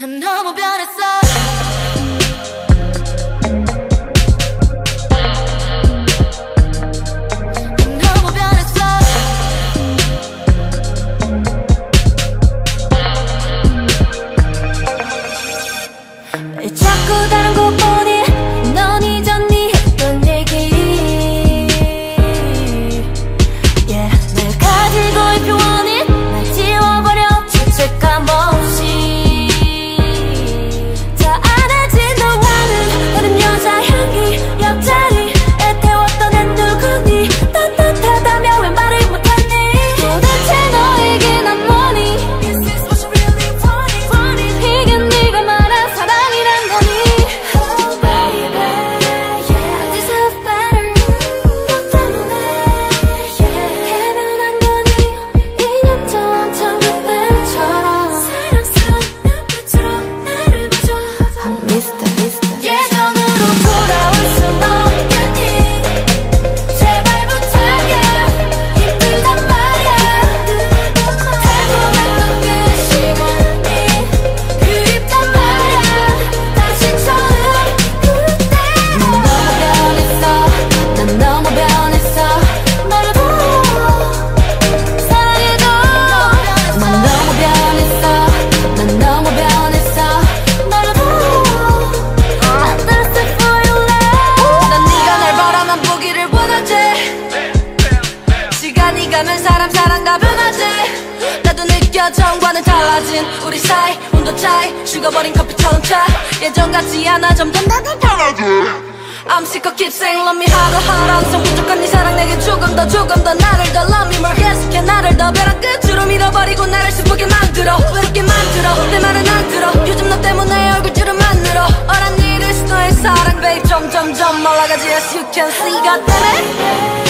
난 너무 변했어. 자꾸 다른 곳 나도 느껴 전과는 달라진 우리 사이 온도 차이 식어버린 커피처럼 차. 예전 같지 않아 점점 나도 달라져 I'm sick of keep saying love me harder harder 항상 부족한 네 사랑 내게 조금 더 조금 더 나를 더 love me more. 계속해 나를 더 벼랑 끝으로 밀어버리고 나를 슬프게 만들어. 외롭게 만들어. 내 말은 안 들어. 요즘 너 때문에 얼굴주름만 늘어. 어란 일일 수너의 사랑 babe. 점점점. 올라가지 as you can see. God damn it